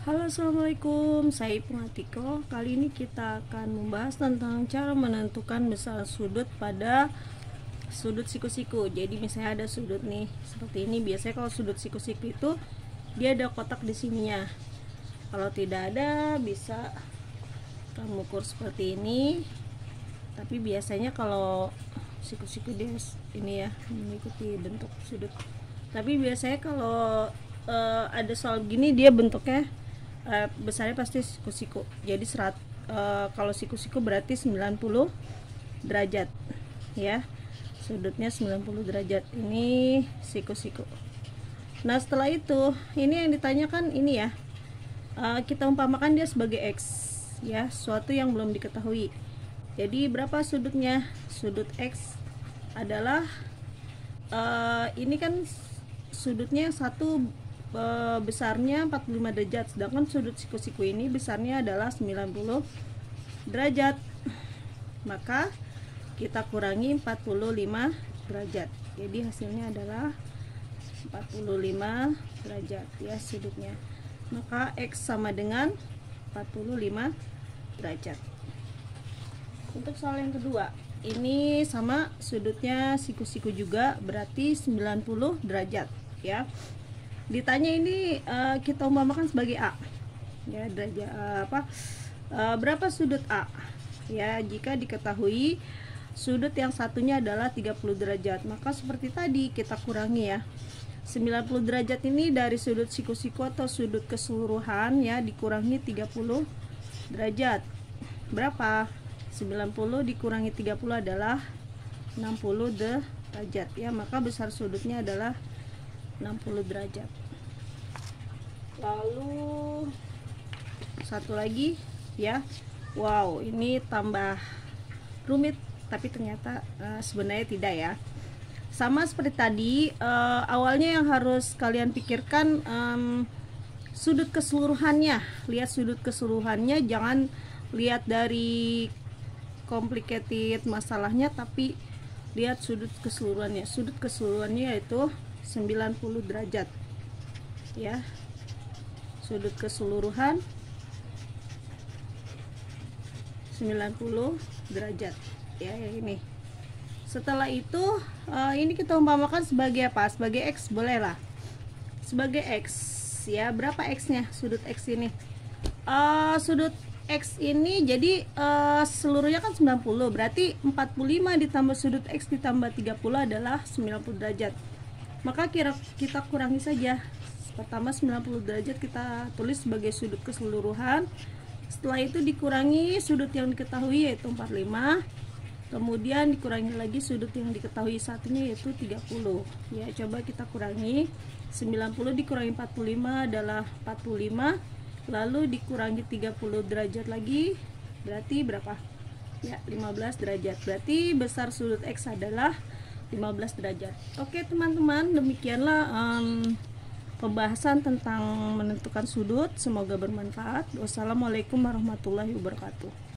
Halo assalamualaikum. Saya Ipu kali ini kita akan membahas tentang cara menentukan besar sudut pada sudut siku-siku. Jadi misalnya ada sudut nih seperti ini. Biasanya kalau sudut siku-siku itu dia ada kotak di sininya. Kalau tidak ada bisa kita mengukur seperti ini. Tapi biasanya kalau siku-siku dia ini ya mengikuti bentuk sudut. Tapi biasanya kalau uh, ada soal gini dia bentuknya uh, besarnya pasti siku-siku. Jadi serat uh, kalau siku-siku berarti 90 derajat ya. Sudutnya 90 derajat. Ini siku-siku. Nah setelah itu ini yang ditanyakan ini ya. Uh, kita umpamakan dia sebagai X ya. Suatu yang belum diketahui. Jadi berapa sudutnya? Sudut X adalah uh, ini kan sudutnya satu Eh, besarnya 45 derajat sedangkan sudut siku-siku ini besarnya adalah 90 derajat. Maka kita kurangi 45 derajat. Jadi hasilnya adalah 45 derajat ya sudutnya. Maka X sama dengan 45 derajat. Untuk soal yang kedua ini sama sudutnya siku-siku juga berarti 90 derajat ya ditanya ini uh, kita umpamakan sebagai A. Ya derajat uh, apa uh, berapa sudut A? Ya jika diketahui sudut yang satunya adalah 30 derajat. Maka seperti tadi kita kurangi ya. 90 derajat ini dari sudut siku-siku atau sudut keseluruhan ya dikurangi 30 derajat. Berapa? 90 dikurangi 30 adalah 60 derajat ya. Maka besar sudutnya adalah 60 derajat. Lalu satu lagi ya. Wow ini tambah rumit tapi ternyata uh, sebenarnya tidak ya. Sama seperti tadi uh, awalnya yang harus kalian pikirkan um, sudut keseluruhannya. Lihat sudut keseluruhannya jangan lihat dari complicated masalahnya tapi lihat sudut keseluruhannya. Sudut keseluruhannya yaitu 90 derajat. Ya. Sudut keseluruhan 90 derajat. Ya yang ini. Setelah itu uh, ini kita umpamakan sebagai apa? Sebagai X boleh lah. Sebagai X ya. Berapa X nya sudut X ini. Uh, sudut X ini jadi uh, seluruhnya kan 90 berarti 45 ditambah sudut X ditambah 30 adalah 90 derajat maka kira kita kurangi saja. Pertama 90 derajat kita tulis sebagai sudut keseluruhan. Setelah itu dikurangi sudut yang diketahui yaitu 45 kemudian dikurangi lagi sudut yang diketahui satunya yaitu 30 ya coba kita kurangi. 90 dikurangi 45 adalah 45 lalu dikurangi 30 derajat lagi. Berarti berapa? Ya 15 derajat. Berarti besar sudut X adalah 15 derajat. Oke teman-teman demikianlah um, pembahasan tentang menentukan sudut. Semoga bermanfaat. Wassalamualaikum warahmatullahi wabarakatuh